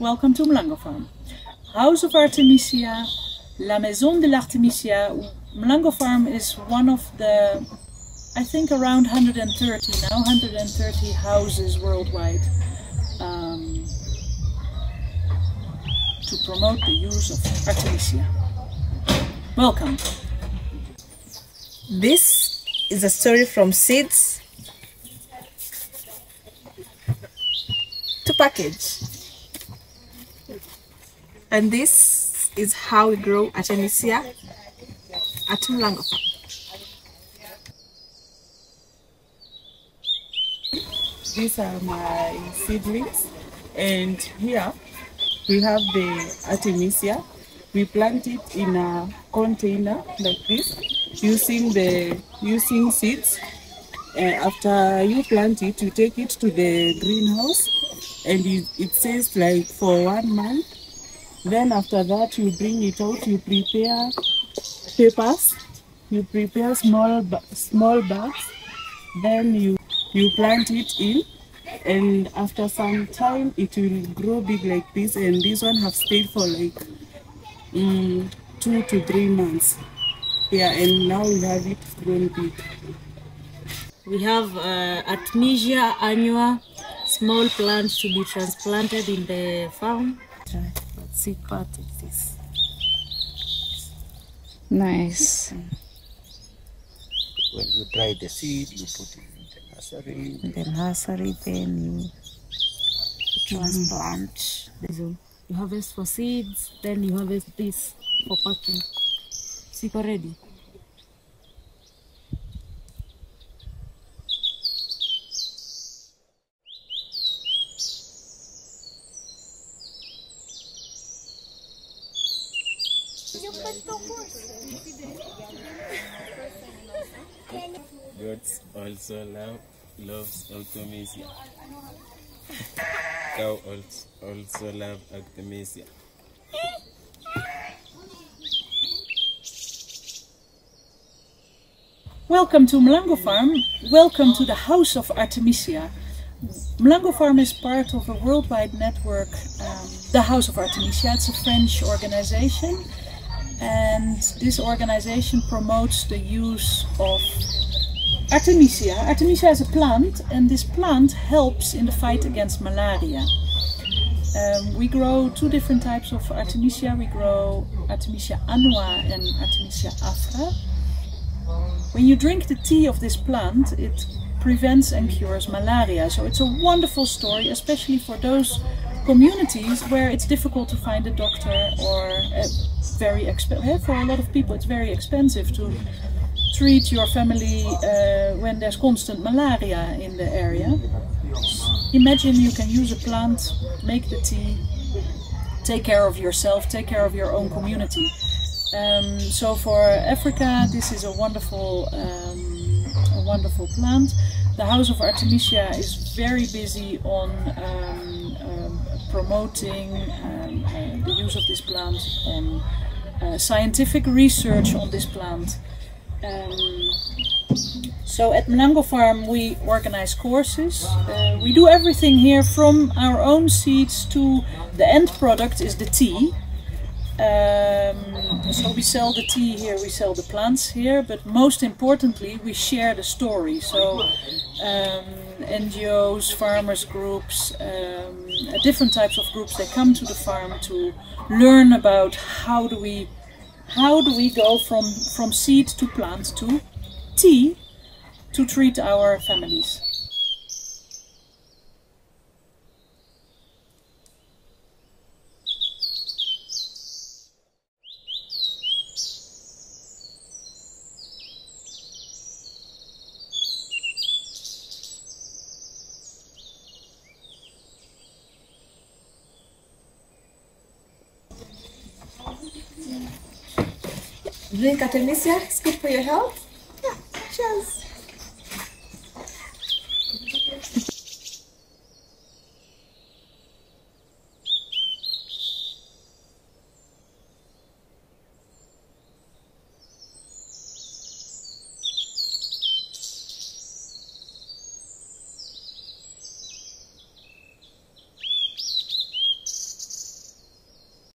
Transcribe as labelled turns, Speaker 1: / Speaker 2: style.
Speaker 1: Welcome to Mlango Farm. House of Artemisia, La Maison de l'Artemisia. Mlango Farm is one of the, I think around 130 now, 130 houses worldwide um, to promote the use of Artemisia. Welcome.
Speaker 2: This is a story from seeds to package. And this is how we grow Artemisia at Mlango.
Speaker 3: These are my seedlings and here we have the Artemisia. We plant it in a container like this using the using seeds. Uh, after you plant it, you take it to the greenhouse and it, it says like for one month. Then after that you bring it out, you prepare papers, you prepare small small bags, then you you plant it in and after some time it will grow big like this and this one have stayed for like um, two to three months. Yeah and now we have it grown big.
Speaker 4: We have uh, Artemisia annua, small plants to be transplanted in the farm.
Speaker 3: But seed part is this
Speaker 5: Nice.
Speaker 6: When you dry the seed, you put it in the nursery.
Speaker 3: in the nursery then you transplant
Speaker 4: So you harvest for seeds, then you harvest this for packing. Siko ready?
Speaker 7: Goats also love loves Artemisia. Cow also love Artemisia.
Speaker 1: Welcome to Mlango Farm. Welcome to the House of Artemisia. Mlango Farm is part of a worldwide network, um, the House of Artemisia. It's a French organization, and this organization promotes the use of Artemisia. Artemisia is a plant, and this plant helps in the fight against malaria. Um, we grow two different types of Artemisia. We grow Artemisia annua and Artemisia afra. When you drink the tea of this plant, it prevents and cures malaria. So it's a wonderful story, especially for those communities where it's difficult to find a doctor or uh, very. For a lot of people, it's very expensive to treat your family uh, when there's constant malaria in the area. Imagine you can use a plant, make the tea, take care of yourself, take care of your own community. Um, so for Africa, this is a wonderful, um, a wonderful plant. The House of Artemisia is very busy on um, um, promoting um, uh, the use of this plant, on uh, scientific research on this plant. Um, so at Mlango Farm we organize courses. Uh, we do everything here from our own seeds to the end product is the tea. Um, so we sell the tea here, we sell the plants here, but most importantly we share the story. So um, NGOs, farmers groups, um, different types of groups, they come to the farm to learn about how do we how do we go from from seed to plant to tea to treat our families.
Speaker 2: Drink Artemisia, it's good for your health. Yeah, cheers.